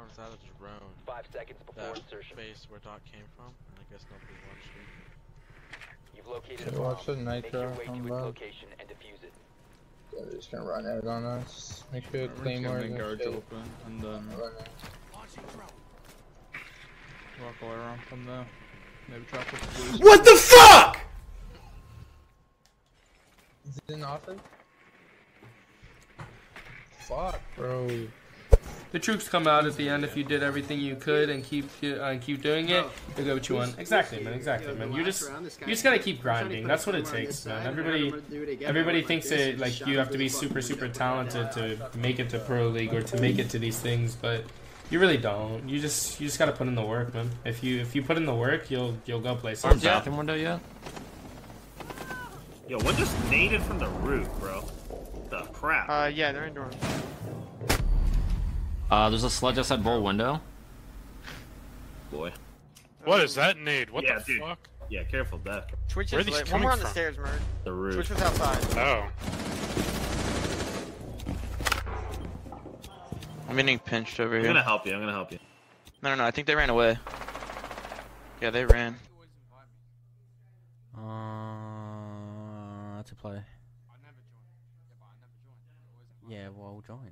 Comes out of drone. Five seconds before That insertion. base where Doc came from, and I guess nobody wants to. You've located Okay, a bomb. watch the Make your nitro way to its location and defuse it. They're just gonna run out on us. Make sure We're Claymore gonna is guards shit. open and then walk all around from there. Maybe trap with the blues. What the fuck? Is it in office? Fuck, bro. The troops come out at the end if you did everything you could and keep uh, and keep doing it. They'll get what you want. Exactly, man. Exactly, man. You just you just gotta keep grinding. That's what it takes, man. Everybody everybody thinks that like you have to be super super talented to make it to pro league or to make it to these things, but you really don't. You just you just gotta put in the work, man. If you if you put in the work, you'll you'll go places. Armed bathroom window yet? Yo, what just naded from the roof, bro? The crap. Uh, yeah, they're indoors. Uh, there's a sledge outside bowl window. Boy. What is that nade? What Yeah, the dude. fuck? Yeah, careful of that. Twitch Where are these lit. One coming more on the from? stairs, Mert. The Twitch roof. was outside. Oh. I'm getting pinched over here. I'm gonna help you. I'm gonna help you. No, no, no. I think they ran away. Yeah, they ran. Uh, that's a play. Yeah, well, join.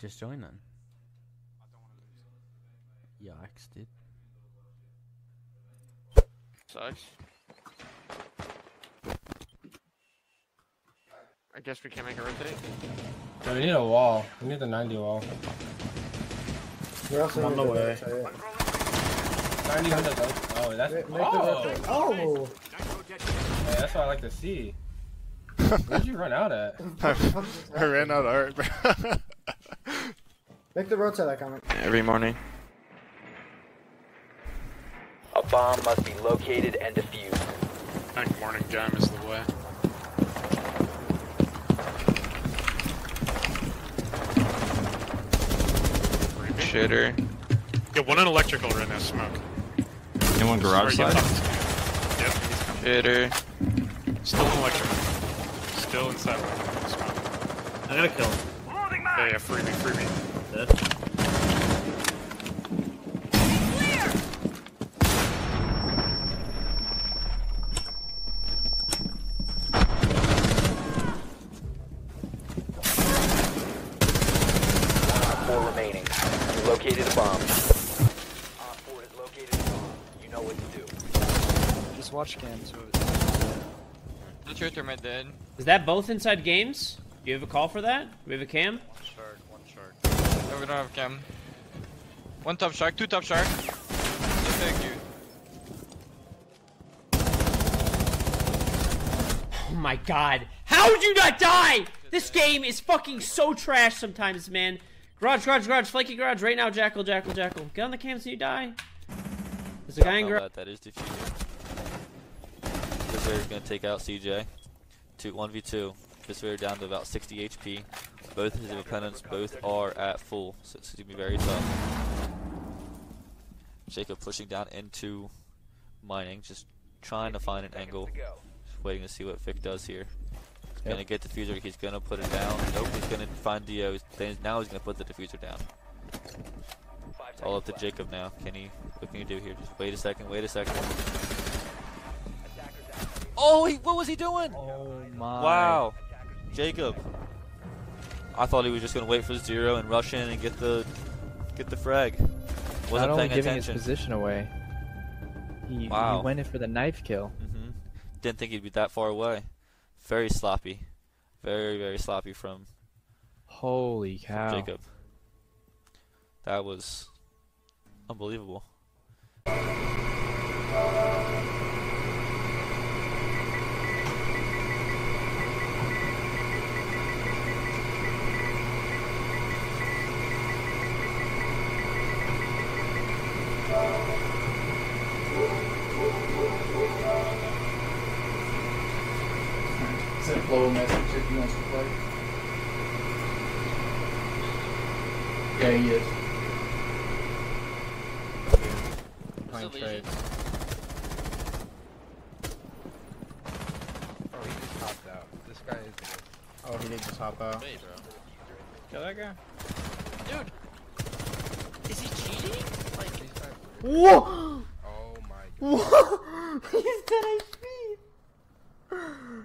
Just join then. Yikes, dude. Sucks. I guess we can't make a rotate. we need a wall. We need the 90 wall. We're also on the way. 90 under those. Oh, that's. Make, make oh! the. Oh! Yeah, that's what I like to see. Where'd you run out at? I ran out of art, bro. Make the rotate that comment. Every morning. A bomb must be located and defused. I think morning jam is the way. Shitter. Yeah, one in electrical right now, smoke. Anyone garage Sorry, side? Yep. Shitter. Still in electrical. Still inside. Smoke. I'm gonna kill him. Yeah, yeah, free me, free me. Dead. Bomb. Op 4 has located a bomb. You know what to do. Just watch cams. The truth are dead. Is that both inside games? Do you have a call for that? Do we have a cam? One Shark, one shark. No, we don't have cam. One top shark, two top shark. Thank you. Oh my god. How did you not die? This game is fucking so trash sometimes, man. Garage, garage, garage, flanky garage right now, Jackal, Jackal, Jackal. Get on the cams and you die. There's a guy in garage. That, is. This is gonna take out CJ. Two, 1v2. This way down to about 60 HP. Both of his opponents both are at full, so it's gonna be very tough. Jacob pushing down into mining, just trying to find an angle. Just waiting to see what Vic does here. He's gonna get the diffuser, he's gonna put it down. Nope, he's gonna find Dio. Then now he's gonna put the diffuser down. It's all up to Jacob now. Can he? What can you do here? Just wait a second. Wait a second. Oh, he, what was he doing? Oh my. Wow, Jacob. I thought he was just gonna wait for zero and rush in and get the get the frag. Wasn't Not only paying giving attention. his position away, he, Wow. he went in for the knife kill. hmm Didn't think he'd be that far away. Very sloppy. Very very sloppy from Holy cow! Jacob. That was unbelievable. Send flow message if he wants to play. Yeah, he is. Playing trades. Oh, he just hopped out. This guy is dead. Oh, he did just hop out. Hey, bro. Kill that guy. Dude. is he cheating? Whoa! Oh my god. Whoa! He's dead HP!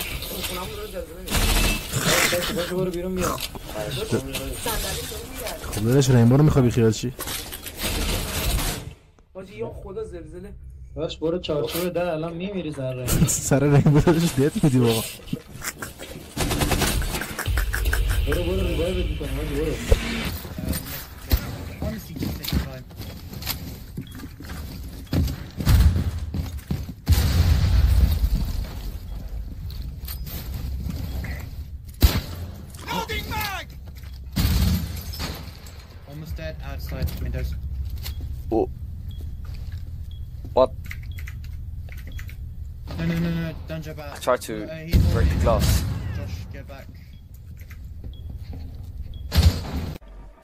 خب داداش رینبو رو می‌خوای بیخیال چی؟ باش برو چارچوب ده الان میمیری سر سر رینبو داداش دیت میدی واقعا. برو برو ریوایو می‌کنم برو. I tried to Uh, break the glass. Josh, get back.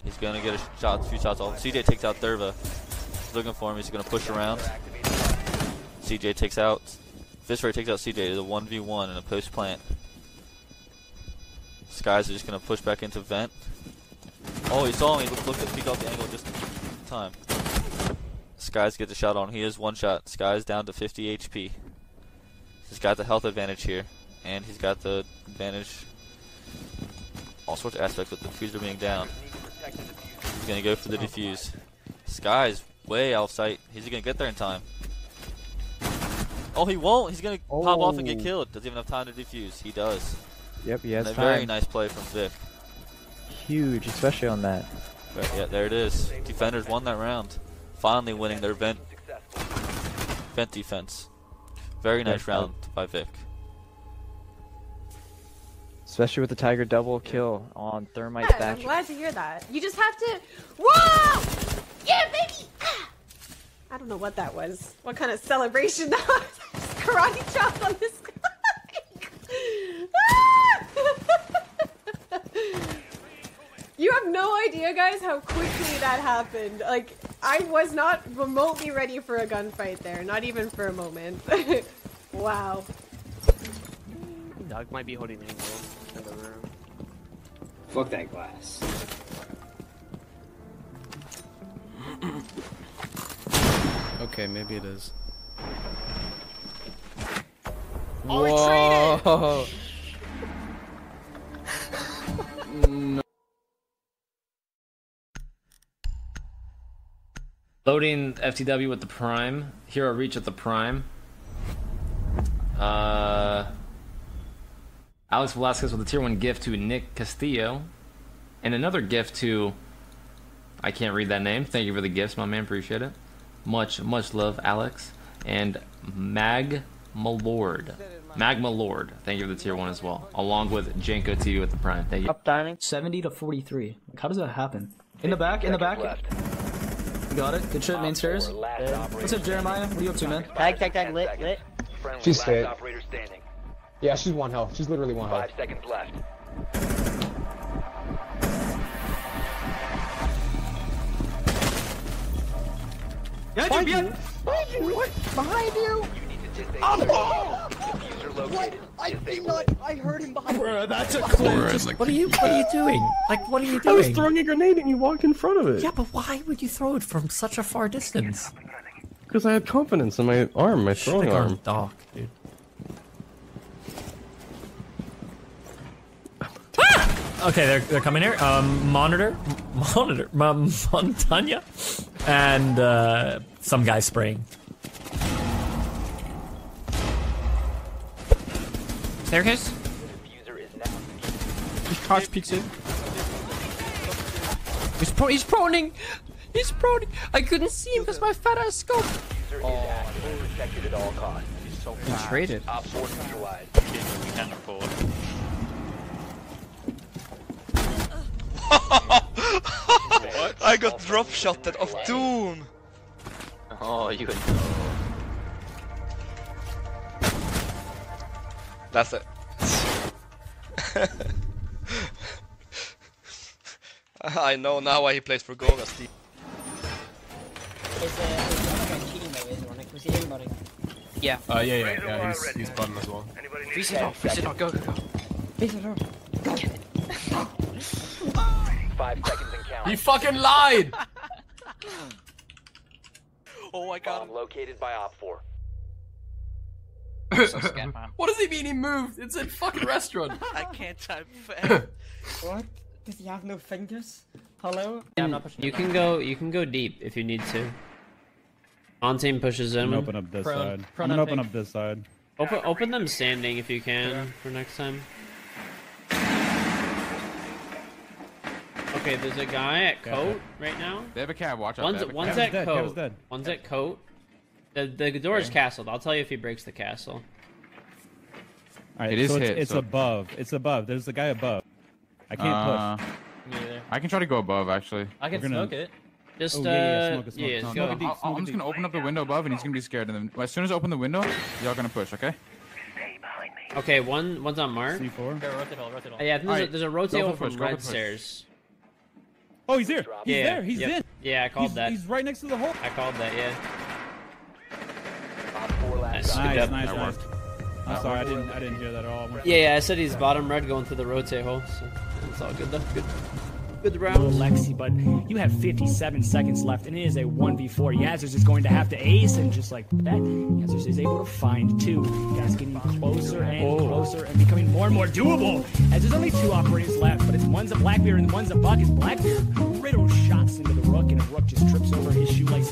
He's gonna get a shot, a few shots off. CJ takes out Thurva. He's looking for him. He's gonna push around. CJ takes out. Fistray takes out CJ. It's a 1v1 in a post plant. Skies are just gonna push back into vent. Oh, he saw me. Look, look at peek off the angle just in time. Skies gets a shot on. He is one shot. Skies down to 50 HP. He's got the health advantage here, and he's got the advantage. All sorts of aspects with the diffuser being down. He's gonna go for the defuse. Sky's way out of sight. He's gonna get there in time. Oh, he won't. He's gonna pop off and get Oh. killed. Does he have enough time to defuse? He does. Yep, he has a very nice play from Vic. Huge, especially on that. But yeah, there it is. Defenders won that round. Finally winning their vent vent defense. Very nice Yes, round by Vic. Especially with the Tiger double kill on Thermite Good, I'm glad to hear that. You just have to. Whoa! Yeah, baby! Ah! I don't know what that was. What kind of celebration that was? Karate chop on this guy. you have no idea, guys, how quickly that happened. Like, I was not remotely ready for a gunfight there. Not even for a moment. wow. Doug might be holding angle in the room. Fuck that glass. Okay, maybe it is. Oh, Whoa! no. Loading FTW with the Prime. Hero Reach at the Prime. Uh, Alex Velasquez with a tier 1 gift to Nick Castillo. And another gift to. I can't read that name. Thank you for the gifts, my man. Appreciate it. Much, much love, Alex. And Mag Malord. Magma Lord. Thank you for the tier 1 as well. Along with Janko TV with the Prime. Thank you. Up dining. 70 to 43. Like, how does that happen? In the back, in the back. Got it. Good shit, main stairs. What's up, Jeremiah? What are you up to, man? Tag, tag, tag, lit, lit. She's last dead. Yeah, she's one health. She's literally one health. Five seconds left. Behind you! Behind you! What? Behind you! Oh! Diffuser located. I did not. I heard him behind Bruh, that's a What are you? What are you doing? Like, what are you doing? I was throwing a grenade and you walked in front of it. Yeah, but why would you throw it from such a far distance? Because I had confidence in my arm, my throwing Should've gone arm. Dark, dude. Okay, they're, they're coming here. Um, monitor, monitor, Montagne, and uh, some guy spraying. Staircase. Just Kosh peeks in. He's pro. He's proning. He's proning. I couldn't see him because my fat ass scope. Diffuser. Protected at all costs. He's so He traded. Op 4 neutralized. We can't afford. I got drop shotted of Doom. Oh, you. That's it. I know now why he plays for Goga, Steve. Is, uh, is the other guy cheating though, is Ronick? Was he aimbotting? Yeah. Uh, yeah, yeah, yeah. He's he's button as well. Freeze it off, freeze it off, go, go, go. Freeze it off. Five seconds and counting. He fucking lied. oh my god. Bomb located by Op 4. what does he mean he moved? It's a fucking restaurant. I can't type fast. What? Does he have no fingers? Hello? You can go. You can go deep if you need to. On team pushes in. I'm gonna open up this side. I'm gonna open up this side. Open, open them standing if you can for next time. Okay, there's a guy at Yeah. coat right now. They have a cab. Watch out. One's, they one's at coat. One's at coat. The the door is Okay. castled. I'll tell you if he breaks the castle. All right, It is so hit, It's, it's so- above. It's above. There's the guy above. I can't Uh, push. I can try to go above actually. I can We're gonna- smoke it. Just Oh, yeah, yeah, uh, smoke it, smoke it, yeah, smoke go. it I'll, I'm just gonna open up the window above, and he's gonna be scared. And then as soon as I open the window, y'all gonna push. Okay. Okay, one one's on mark. C4. Go rotate hole, rotate hole. Uh, yeah, I think there's, a, Alright, there's a rotate for hole the from push, red stairs. Oh, he's there. He's Yeah, there. He's yep. in. Yeah, I called he's, that. He's right next to the hole. I called that. Yeah. Op 4 last Nice. Good Nice, nice, That nice. I'm sorry, I didn't. I didn't hear that at all. Yeah, yeah, I said he's bottom red going through the rotate hole. So it's all good though. Good. Good round. Lexi, but you have 57 seconds left, and it is a 1v4. Yazers is going to have to ace, and just like that, Yazers is able to find two. Guys getting closer and oh. closer and becoming more and more doable. As there's only two operators left, but it's one's a Blackbeard and one's a Buck. Is Blackbeard riddles shots into the Rook, and Rook just trips over his shoelace